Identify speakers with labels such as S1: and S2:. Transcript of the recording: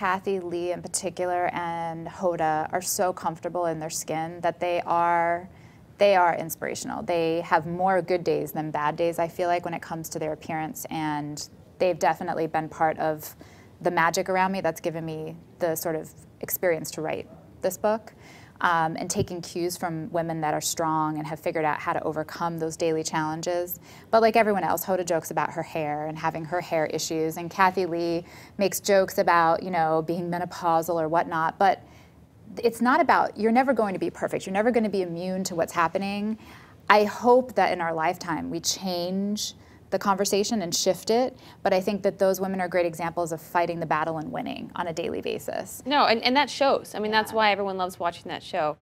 S1: Kathie Lee in particular and Hoda are so comfortable in their skin that they are they are inspirational. They have more good days than bad days, I feel like, when it comes to their appearance. And they've definitely been part of the magic around me that's given me the sort of experience to write this book um, and taking cues from women that are strong and have figured out how to overcome those daily challenges. But like everyone else, Hoda jokes about her hair and having her hair issues, and Kathie Lee makes jokes about, you know, being menopausal or whatnot. But it's not about, you're never going to be perfect. You're never going to be immune to what's happening. I hope that in our lifetime we change the conversation and shift it. But I think that those women are great examples of fighting the battle and winning on a daily basis.
S2: No, and, and that shows. I mean, yeah. that's why everyone loves watching that show.